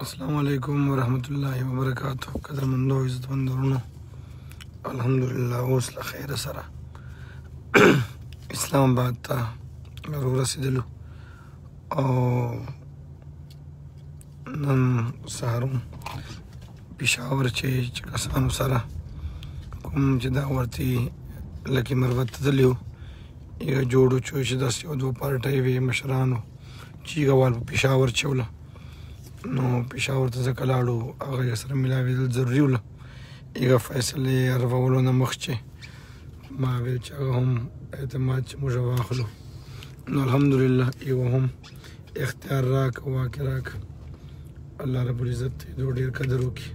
السلام علیکم ورحمت الله وبرکاته قدر مندو عزت مندونو الحمدلله اوس له خیر سره اسلام آباد ته ورو رسیدلو او نن سهارون پېښور چې چې کسانو سره کوم چې دا ورته لکه مربت تللی و یو جوړو چې چې داسې یو دوه پارټۍ وې مشرانو چې غوال په پېښور چې وله نو پېښور ته ځکه لاړو هغه سره ملاوېدل ضروري وله هغه فیصلې ارولو نه مخکې ما ویل چې هغه هم اعتماد چې موږ واخلو نو الحمدلله یو هم اختیار راک واک راک الله رب العزت دې ډېر قدر وکړي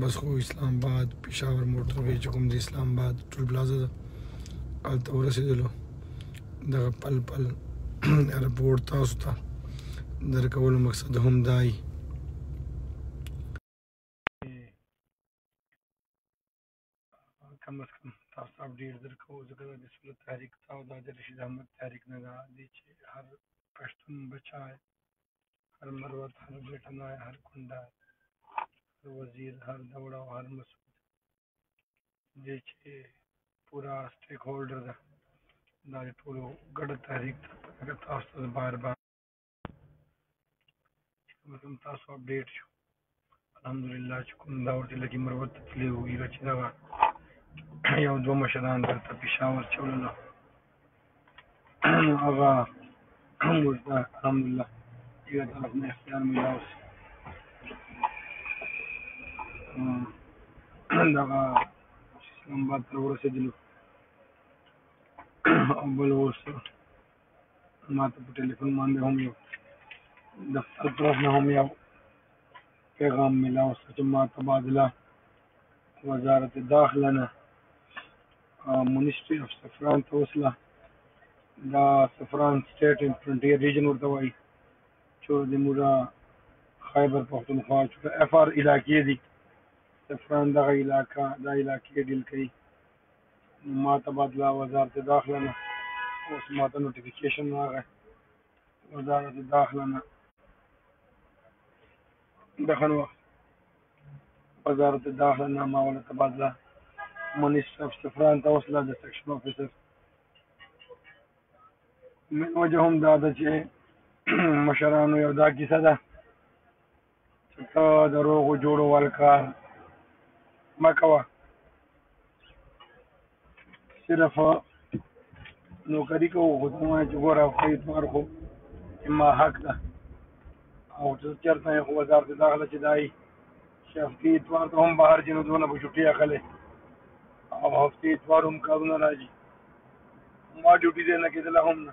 بس خو اسلام آباد پېښور موټر وې چې کوم د اسلام آباد ټول پلازه ده هلته ورسېدلو دغه پل پل رپورټ تاسو ته درکولو مقصد هم دای کم از کم تاسو اپډیټ درکو ځکه دا د سولې تحریک دا او دا د رشید احمد تحریک نه ده دی چې هر پښتون بچا هر مروت هر بریټنا هر کونډه هر وزیر هر دوړه او هر مسعود دی چې پورا سټیک هولډر ده دا د ټولو ګډه تحریک ده تاسو بار بار کوم تاسو اپډیټ شو الحمدلله چې کوم دا ورته لګي مروت تللی و یره چې دا یو دوه مشران درته پېښور چولله نو هغه هم ورته الحمدلله یوه طرف نه اختیار میلا اوس دغه اسلام آباد ته ورسېدلو او بل اوس ما ته په ټلیفون باندې هم یو دفتر طرف نه هم یو پیغام ملاو شو چې ما تبادله وزارت داخله نه منسټري اف سفران ته وسله دا سفران سټیټ اینډ فرنټیر ریجن ورته وایي چې زموږ خیبر پښتونخوا چې اف آر علاقې دي سفران دغه علاقه دا علاقې ډیل کوي ما تبادله وزارت داخله نه اوس ما ته نوټیفیکیشن راغی وزارت داخله نه دخن وخت وزارت داخله نه ما ولا تبادله منیس صاحب سفران ته اوس لا د سیکشن افیسر من وجه هم دا ده چې مشرانو یو دا کیسه ده چې ته د روغو جوړو والکان مکوه صرف نوکری کوو خو ته وایې چې ګوره خو اعتبار خو ما حق ده او چې چېرته یې خو وزار ته داخله چې دای چې هفتې اتوار ته هم بهر ځي نو دونه به چوټي اخلې او هفتې اتوار هم کارونه راځي ما ډیوټي دی نه کېدله هم نه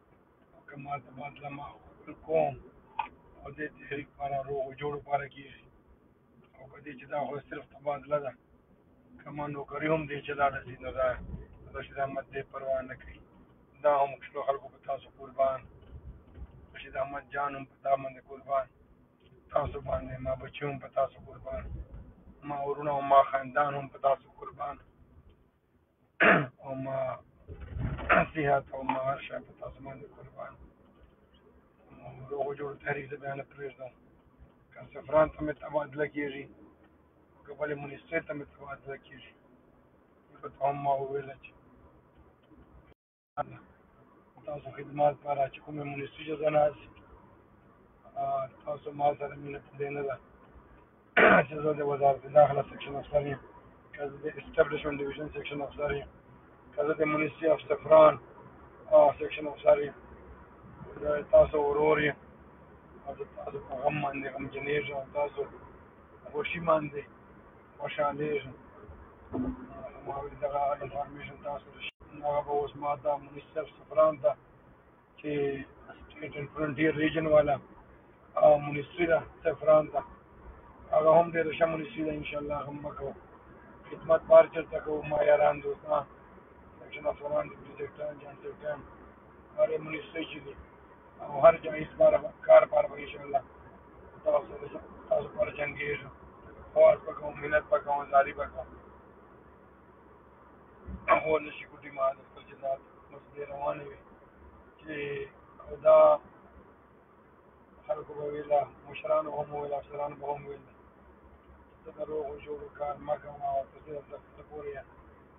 که ما ته باطله ما خپل قوم او دې تحریک لپاره روغ او جوړ لپاره کېږي او که دې چې دا خو صرف تبادله ده که ما نوکري هم دې چې لاړه شي نو دا رشید احمد دې پروا نه کوي دا هم ټولو خلکو په تاسو قربان رشید احمد جان هم په تا باندې قربان تاسو باندې ما بچي هم په تاسو قربان ما ورونه او ما خاندان هم په تاسو قربان او ما فيها او ما عرشا په تاسو باندې قربان روغ جوړ تاریخ د بیان پرېږدم که سفران ته مې تبادله کېږي که بل منسټر ته مې تبادله کېږي په تمام ما وویل چې تاسو خدمات پر چې کومه منیسي جزا نه هست تاسو ما سره مینه پدې نه ده چې زه د وزارت داخله سیکشن افسر یم که زه د اسټابلیشمنټ ډیویژن سیکشن افسر یم که زه د منیسي اف سفران سیکشن افسر یم تاسو ورور یم او تاسو په غم باندې غمجنېږم تاسو خوشي باندې خوشحالیږم ما ویل دغه انفارمیشن تاسو سره شي هغه به اوس ما ته منیش صاحب سفران ته چې سټیټ اینډ فرنټیر ریجن والا او منیسټري ده سفران ته هغه هم ډېره ښه منیسټري ده انشاءالله هغه هم به کوو خدمت بار چرته کوو ما یاران دوستان سیکشن افسران ډیپټي سیکرټران جان سیکرټران هغه منیسټري چې دي او هر جمعي سپاره به کار پار به انشاءالله تاسو سره تاسو پر جنګېږو خواست به کوم منت به کوم زاري به کوم خو نه شي کوټي ما د خپل جنات مسلې روانې وي چې او دا خلکو به ویله مشرانو هم وویل افسرانو به هم ویل ته د روغو جوړو کار مه کوه او ته د پورې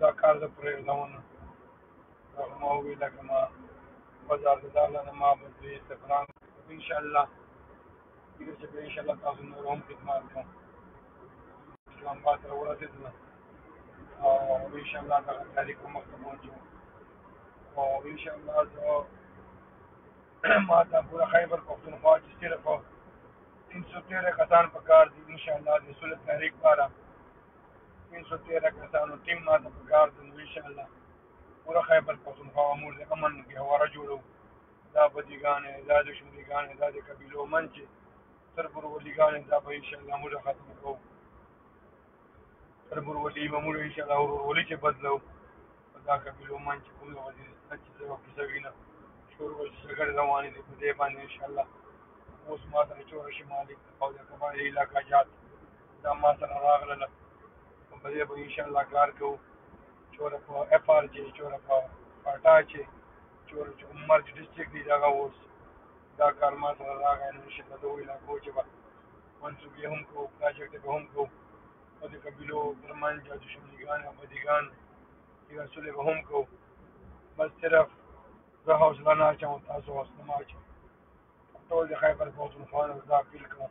دا کار زه پرېږدم نه هغه ما وویل که ما بازار ته ځان نه ما به دې ته پلان انشاءالله دې چې به انشاءالله تاسو نور هم خدمات کوم اسلام آباد ته ورسېدلم او انشاءالله دغه تحري کوم مخ ته پوهنچو او انشاءالله زه ما ته پوره خیبر پښتونخوا چې صرف تین سو تېره کسان په کار دي انشاءالله د سولې تحریک لپاره پنځه تیره کسانو ټیم ما ته پکار دی نو انشاءالله پوره خیبر پښتونخوا امور د امن ګهواره جوړو دا بدیګانې دا دشمنیګانې دا د قبیلو من چې تر برولیګانې دا به انشاءالله موږ ختم کوو تر برولی به موږ انشاءالله ورورولي چې بدلو دا قبیلو من چې کوم وزیرستان چې یو کیسه وینه شور ول شګړ روانې دي په دې باندې انشاءالله اوس ما ته چور شمالي او د کباله علاقې جات دا ما ته راغله په دې به ان شاء الله کار کوو چور په اف ار جی چور په پټا چې چور چې عمر چې ډیسټریکټ دی دا اوس دا کار ما سره راغی نو ان شاء الله دوی لا کوچ به منصوبې هم کوو پروجیکټ به هم کوو په دې قبیلو ترمنځ د شملګان او بدیګان کې رسول به هم کوو بس صرف زه حوصله نه اچوم تاسو حوصله ما اچوم ټول د خیبر پښتونخوا نه دا اپیل کوم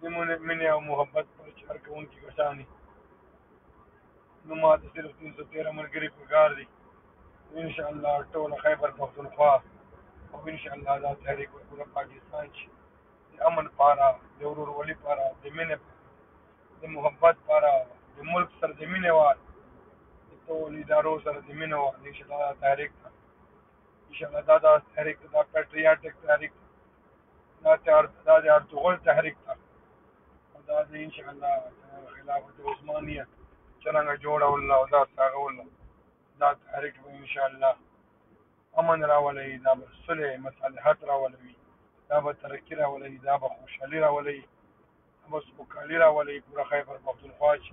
د مینې او محبت پر چار کوونکي کسان دي نو ما ته صرف تین سو تیرہ ملګري پکار دي ان شاء الله ټول خیبر پښتونخوا او ان شاء الله دا تحریک پر پوره پاکستان چې د امن پاره د ورورولي پاره د مینې د محبت پاره د ملک سره د مینې وال د ټول ادارو سره د مینې وال ان شاء الله دا تحریک ان شاء الله دا دا تحریک دا پیټریاټک تحریک دا تیار دا د ارتغول تحریک ته دا د ان شاء الله خلافت عثمانیه څنګه جوړه الله او دا څنګه الله دا تحریک به ان شاء الله امن راولي دا به صلح مصالحت راولي دا به ترقی راولي دا به خوشحالي راولي دا به سوکالي راولي پوره خیبر پښتونخوا چې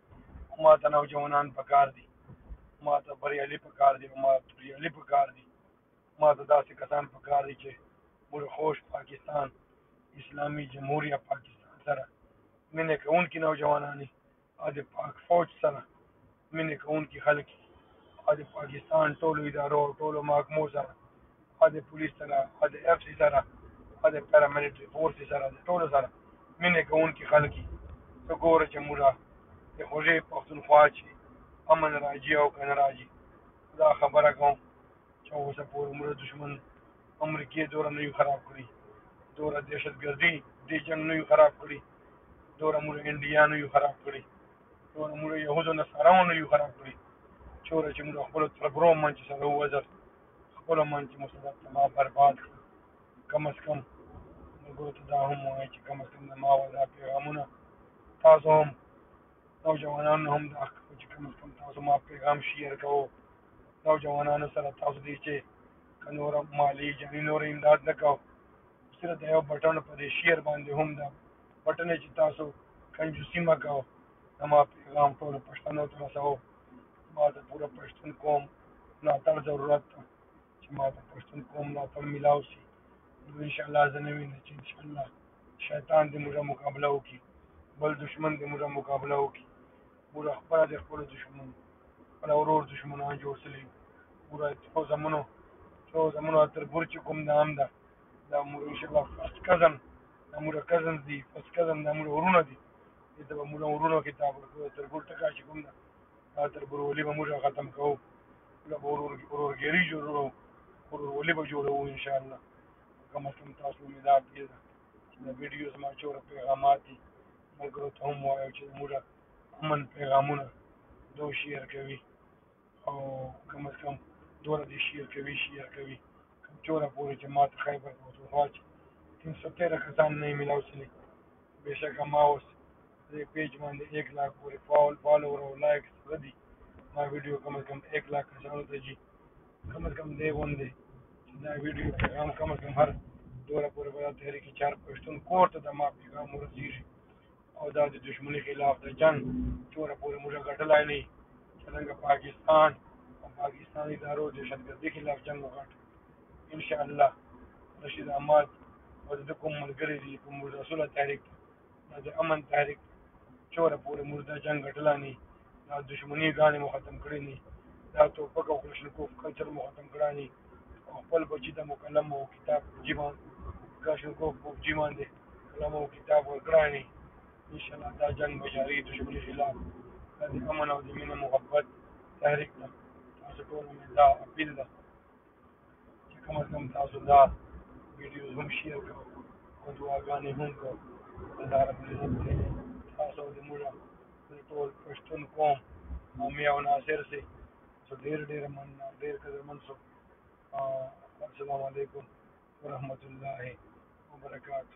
ما ته نوجوانان پکار دي ما ته بریالي پکار دي ما ته بریالي پکار دي ما ته داسې کسان پکار دي چې موږ خوش پاکستان اسلامي جمهوریه پاکستان سره مینه کوونکي نوجوانانی او د پاک فوج سره مینه کوونکي خلک او د پاکستان ټولو ادارو او ټولو محکمو سره خو د پولیس سره، خو د اېف سي سره، خو د پاراملټري فورسي سره د ټولو سره مینه کوونکي خلک یي ته ګوره چه موږ د خوږې پښتونخوا چی امن راجی او کنه راجی خو دا خبره کوم چه اوسه پورې موږ دشمن امریکې دوره نه یو خراب کړی دوره دهشت ګردی دی جنګ نه یو خراب کړی دوره موږ انډیا نه یو خراب کړی دوره موږ یهودو نصاراو نه یو خراب کړی چوره چه موږ خپل تربرو منچ سره وزر خپلو منځ کې مصیبت ته ما برباد کړ کم از کم ملګرو ته دا هم وایي چې کم از کم د ما ولا پیغامونه تاسو هم نوجوانانو هم دا حق چې کم از کم تاسو ما پیغام شیر کوو نوجوانانو سره تاسو دی چې که نور مالی جاني نور امداد نه کوو صرف د یو بټن په دې شیر باندې هم دا بټن چې تاسو کنجوسی مکو نو ما پیغام ټول پښتنو ته رسو ما د پوره پښتون قوم ملاتړ ضرورت ده چې ما د پښتون قوم ملاتړ ملاو شي نو ان شاء الله زنه وینه چې ان شاء الله شیطان دې موږ مقابله وکړي بل دشمن دې موږ مقابله وکړي موږ خپل د خپل دشمن خپل ورور دشمنان جوړ سلی موږ څو زمونو څو زمونو تر ګور چې کوم نام ده دا موږ ان شاء الله فرست کزن دا موږ کزن دي فرست کزن دا موږ ورونه دي دا موږ ورونه کې دا تر ګور ټکا چې کوم ده تر برولي به موږ ختم کوو له ورورګيري جوړو ورورولي به جوړو ان شاء الله کوم کوم تاسو مې دا دي د ویډیوز ما چور پیغامات دي ملګرو ته هم وایو چې موږ امن پیغامونه دو شیر کوي او کم از کم دوره دي شیر کوي شیر کوي کوم چوره پورې چې ما ته خیبر پښتونخوا چې 313 کسان نه ملاو سلی بېشکه ما اوس د دې پیج باندې 1 لاک پورې فاول فالوور او لایکس پوره دي ما ویډیو کم از کم 1 لاک کسانو ته جي کم از کم دې غوندې چې دا ویډیو پیغام کم از کم هر دوره پورې به دا تحریکي چار پښتون کور ته د ما پیغام ورسېږي او دا د دشمني خلاف د جنګ چوره پورې موږ ګټلای نه چې څنګه پاکستان او پاکستاني ادارو دهشتګردي خلاف جنګ وغاټ ان شاء الله رشید احمد او د کوم ملګری دی کوم رسول تحریک دا د امن تحریک چور پورې موږ دا جنگ غټلا نه دا دشمنی غانې مو ختم کړی نه دا توپک او کلشنکوف کلچر مو ختم کړی نه او خپل بچی ته مکلم او کتاب جیمان کلشنکوف په جیمان دی کلم او کتاب ورکړی نه ان شاء الله دا جنگ بشاری دشمنی خلاف دا د امن او د مینې محبت تحریک ده تاسو ټول مې دا اپیل ده چې کم از کم تاسو دا ویډیوز هم شیر کړئ او دعاګانې هم کړئ الله رب العزت دې تاسو او زموږ د ټول پښتون قوم او میا او ناصر سي څو ډېر ډېر مننه ډېر قدرمن سو السلام علیکم ورحمت الله وبرکاته